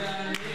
Hallelujah.